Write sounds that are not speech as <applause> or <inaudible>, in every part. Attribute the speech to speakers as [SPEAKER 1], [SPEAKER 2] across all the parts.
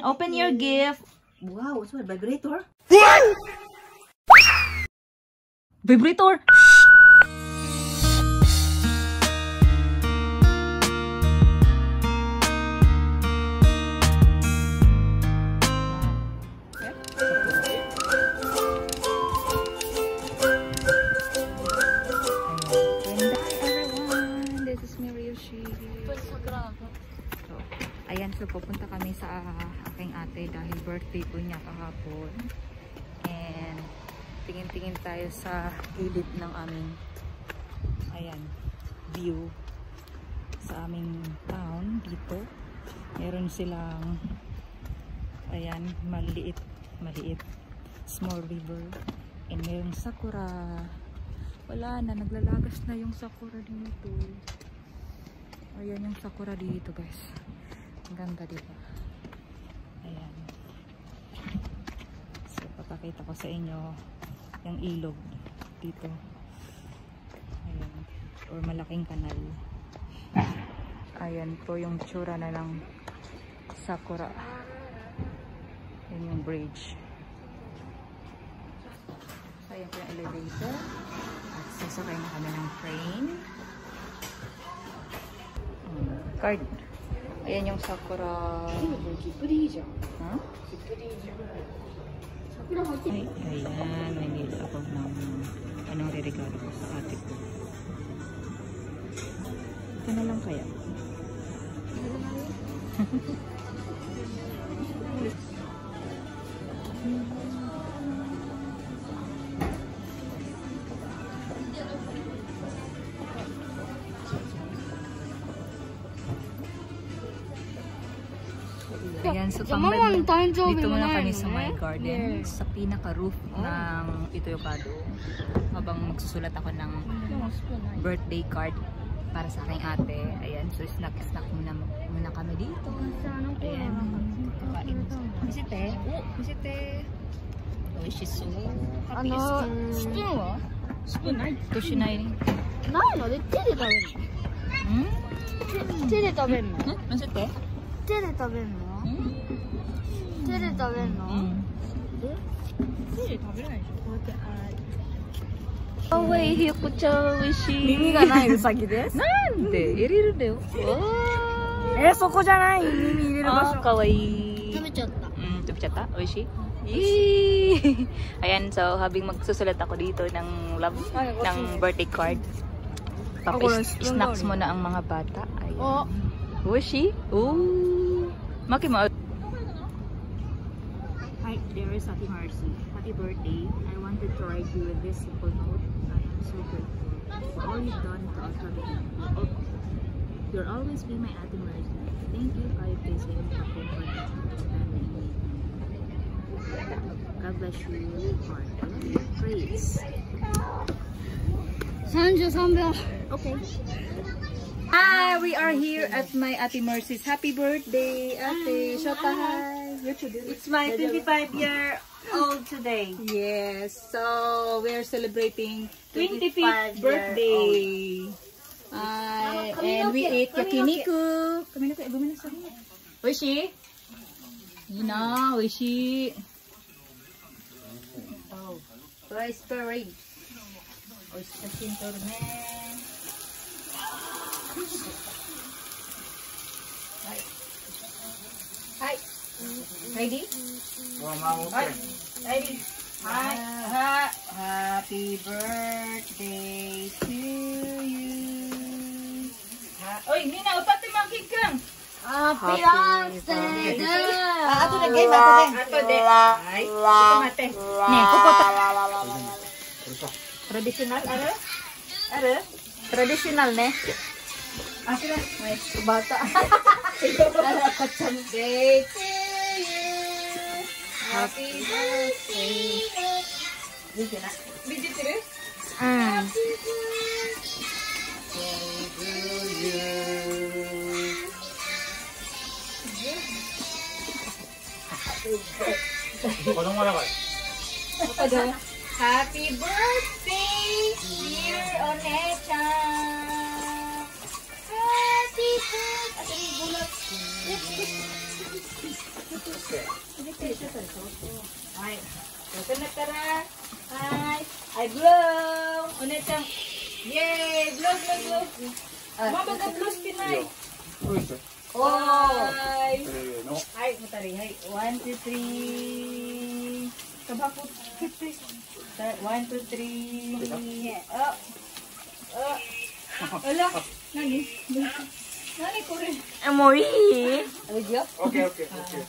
[SPEAKER 1] Ayan, open your mm. gift.
[SPEAKER 2] Wow, what's my vibrator?
[SPEAKER 1] Vibrator. Sa gilid ng aming ayan, view sa aming town dito. Meron silang ayan, maliit, maliit small river. And merong sakura. Wala na, naglalagas na yung sakura dito. Ayan yung sakura dito guys. Ang ganda diba ayan. So papakita ko sa inyo yung ilog dito. Ayan. Or malaking kanal. Ayan po yung tsura na ng sakura. Yan yung bridge. Ayan po yung elevator. At sasakay na kami ng train. Hmm, card. Ayan yung sakura. Ha? Ay, ayan, may nila ako ng anong re-regalo ko sa ate ko. Ito na lang kaya. <laughs> Ayan, so pang-web, dito muna kami sa my garden, sa pinaka-roof ng Itoyokado. Habang magsusulat ako ng birthday card para sa aking ate. Ayan, so snack-snack muna, muna kami dito. Ayan, kakain. Kasi te, kasi oh, te. Delicious. Oh.
[SPEAKER 3] Ano?
[SPEAKER 1] Spoon mo? Spoon na? Toshinai. Nano de
[SPEAKER 3] tere taben. Hmm? Tere taben. Hmm? Ano sa te?
[SPEAKER 1] Tere taben
[SPEAKER 3] mo. 手で食べるの
[SPEAKER 1] んmisite?
[SPEAKER 3] 手で食べるの
[SPEAKER 1] うん
[SPEAKER 3] 手で食べるの
[SPEAKER 1] うん。
[SPEAKER 3] 手で食べれないでしょこうやってあ
[SPEAKER 1] あわい、ひよこちゃん、美味しい。
[SPEAKER 2] 耳がないウサギです。
[SPEAKER 1] なんで入れるんだよ。わ
[SPEAKER 2] え、そこじゃない耳入れる場
[SPEAKER 1] あー、
[SPEAKER 2] 所。
[SPEAKER 1] かわいい。
[SPEAKER 3] 食べちゃった
[SPEAKER 1] Mm, tapos yata? Oishi? Yee! Ayan, so habing magsusulat ako dito ng love, ng birthday card. Tapos snacks mo na ang mga bata. Ayan.
[SPEAKER 3] Oh.
[SPEAKER 1] Oishi? Ooh! Maki mo.
[SPEAKER 2] Is Ate Marcy. Happy birthday. I wanted to write you with this simple note. I am so grateful for all you've done to us family. Oh, You'll always be my Ate Marcy. Thank you, for Kayo Pese, for comforting family. God bless you, heart. I love you. Praise.
[SPEAKER 3] 33秒
[SPEAKER 2] Okay.
[SPEAKER 1] Hi! We are here at my Ate Mercy's happy birthday, Ate. Shota, hi! What you do?
[SPEAKER 2] It's my 25 year old today.
[SPEAKER 1] Yes, so we are celebrating
[SPEAKER 2] 25
[SPEAKER 1] 25th birthday. Uh, and we ate yakiniku. Kaminoku, ibu mana sa Oishi? Yuna, oishi. Oh, rice parade. Oishi sa sintorme. Hi. Hi. Ready? Hi. Ready? Hi. Ha happy birthday to you. Ha Oy, Nina, upat mo ang cake kang.
[SPEAKER 3] Happy birthday
[SPEAKER 2] Ah, ato na game, ato din.
[SPEAKER 1] Ato de. Ay, ito mate. Ne, kuko ta. Traditional, ano? Ano? Traditional, ne? Ah, sila. May bata. Ano, katsam. Day to you. Happy birthday. Video na. Video tiri?
[SPEAKER 3] Mm.
[SPEAKER 1] Happy birthday, Happy birthday! Ate, may bulat. Ay. Ito na tara. Hi. Ay, blow. Ulit ang. Yay! Blow, blow, blow. Mama ka blow pinay. Ay. Ay, matari. Ay, one, two, three. Kabakot. <laughs> One, two, three. Oh. Oh. Ala. Nani? Nani
[SPEAKER 2] Amoy!
[SPEAKER 1] Video?
[SPEAKER 4] Okay, okay, okay.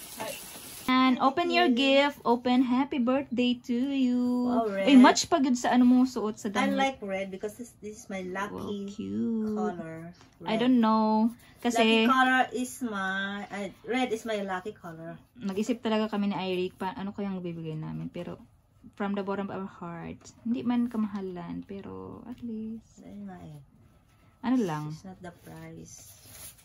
[SPEAKER 2] And open your gift. Open happy birthday to you. Ay,
[SPEAKER 5] red.
[SPEAKER 2] match pa good sa ano mo suot sa
[SPEAKER 5] I
[SPEAKER 2] damit.
[SPEAKER 5] like red because this, this is my lucky
[SPEAKER 2] cute.
[SPEAKER 5] color.
[SPEAKER 2] I
[SPEAKER 5] Red.
[SPEAKER 2] don't know.
[SPEAKER 5] Lucky
[SPEAKER 2] Kasi,
[SPEAKER 5] color is my uh, red is my lucky color.
[SPEAKER 2] nag-isip talaga kami ni Eric pa ano kayang bibigay namin. Pero, from the bottom of our heart, hindi man kamahalan. Pero, at least,
[SPEAKER 5] Ayun eh.
[SPEAKER 2] ano lang.
[SPEAKER 5] It's not the price.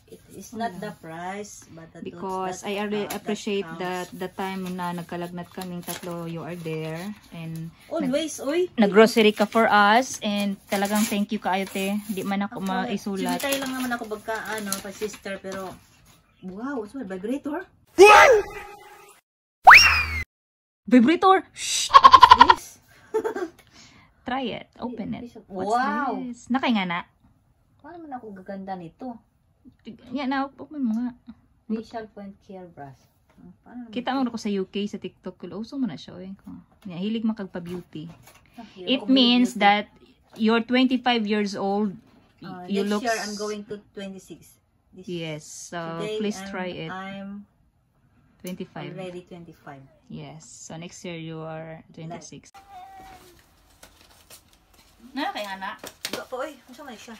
[SPEAKER 5] It is not the price, but the
[SPEAKER 2] Because I
[SPEAKER 5] that,
[SPEAKER 2] really
[SPEAKER 5] uh, that
[SPEAKER 2] appreciate
[SPEAKER 5] counts.
[SPEAKER 2] that the time na nagkalagnat kaming tatlo, you are there. And,
[SPEAKER 5] Always, oy.
[SPEAKER 2] nag-grocery ka for us. And, talagang thank you kaayo te. Hindi man ako
[SPEAKER 5] Ako,
[SPEAKER 2] maisulat.
[SPEAKER 5] Sumitay lang naman ako pagka, ano, pa sister, pero, wow, my vibrator?
[SPEAKER 2] Vibrator! Shh!
[SPEAKER 5] This? <laughs>
[SPEAKER 2] Try it. Open it. What's
[SPEAKER 5] Wow.
[SPEAKER 2] Nakay nga na.
[SPEAKER 5] Paano man ako gaganda nito?
[SPEAKER 2] Yan na, open mo nga.
[SPEAKER 5] Facial point care brush. Hmm, Paano?
[SPEAKER 2] Kita mo ko sa UK, sa TikTok. Uso mo na siya. Ko. Yan, hilig makagpa-beauty.
[SPEAKER 5] Ah,
[SPEAKER 2] It means that you're 25 years old.
[SPEAKER 5] Uh,
[SPEAKER 2] you
[SPEAKER 5] next
[SPEAKER 2] look...
[SPEAKER 5] year, I'm going to 26. This,
[SPEAKER 2] Yes. So,
[SPEAKER 5] today,
[SPEAKER 2] please
[SPEAKER 5] I'm-
[SPEAKER 2] try it.
[SPEAKER 5] I'm
[SPEAKER 2] 25.
[SPEAKER 5] already 25.
[SPEAKER 2] Yes. So, next year you are 26. Na, kaya na.
[SPEAKER 5] Wala pa, oy. Masa man siya?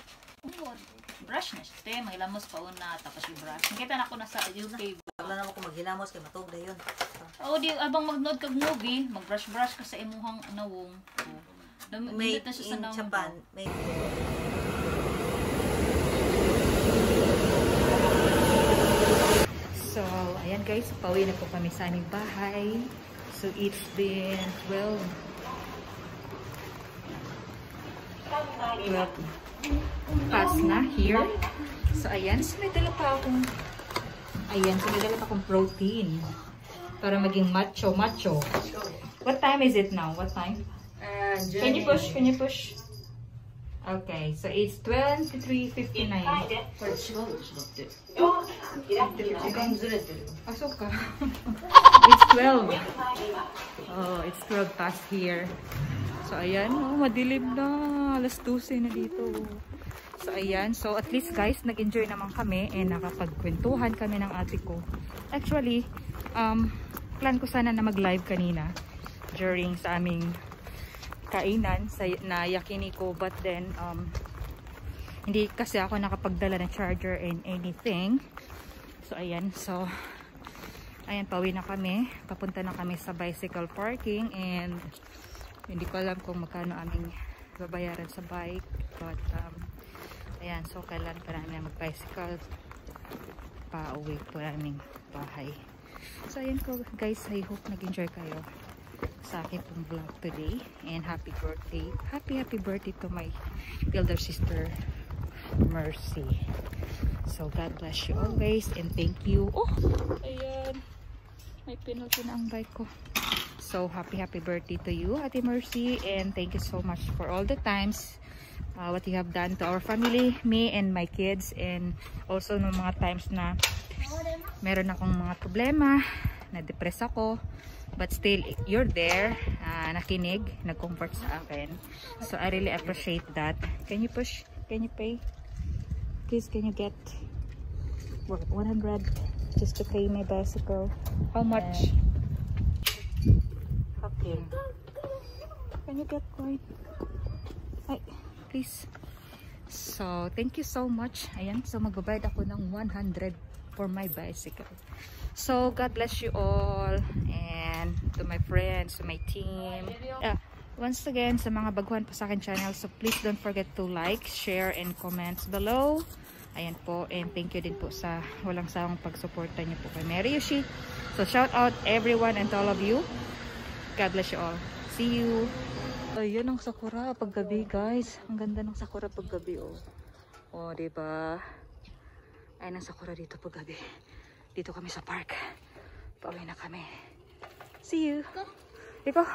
[SPEAKER 2] Brush na siya. Te, may lamos pa una. Tapos yung brush. Nakita na ako na sa UK.
[SPEAKER 5] Wala naman ko maghilamos kay matog na yun.
[SPEAKER 2] Oo, di abang mag-nood kag movie, mag-brush-brush ka sa imuhang nawong. Oh.
[SPEAKER 5] Made
[SPEAKER 2] dindot na siya sa
[SPEAKER 5] in
[SPEAKER 2] nawong.
[SPEAKER 5] Japan. Made
[SPEAKER 1] So, ayan guys, pauwi na po kami sa aming bahay. So, it's been 12 12 past na here. So, ayan. So, may dala pa akong ayan. So, may dala pa akong protein para maging macho-macho. What time is it now? What time? Can you push? Can you push? Okay, so it's 23.59. Pasok ka. <laughs> it's 12. Oh, it's 12 past here. So, ayan. Oh, madilim na. Alas 12 na dito. So, ayan. So, at least guys, nag-enjoy naman kami and nakapagkwentuhan kami ng ate ko. Actually, um, plan ko sana na mag-live kanina during sa aming kainan sa, na yakiniko but then um, hindi kasi ako nakapagdala ng charger and anything so ayan so ayan pauwi na kami papunta na kami sa bicycle parking and hindi ko alam kung magkano aming babayaran sa bike but um, ayan so kailan pa namin mag bicycle pa uwi po naming bahay. So ayan ko guys I hope nag enjoy kayo sa akin pong vlog today and happy birthday happy happy birthday to my elder sister Mercy. So God bless you always and thank you. Oh ayan may penalty na ang bike ko so happy happy birthday to you Ate Mercy and thank you so much for all the times uh, what you have done to our family me and my kids and also no mga times na meron akong mga problema na-depress ako but still you're there uh, nakinig nag-comfort sa akin. So I really appreciate that. Can you push can you pay? Please can you get what, 100 just to pay my bicycle? How much okay can you get coin ay please so thank you so much ayan so magbabayad ako ng 100 for my bicycle So, God bless you all and to my friends, to my team. Uh, once again, sa mga baguhan pa sa akin channel, so please don't forget to like, share, and comments below. Ayan po, and thank you din po sa walang sawang pagsuporta niyo po kay Mary Yoshi. So, shout out everyone and all of you. God bless you all. See you! Ayun ang sakura paggabi, guys. Ang ganda ng sakura paggabi, oh. Oh, diba? Ayun ang sakura dito paggabi. Dito kami sa park. Pauwi na kami. See you! Ikaw.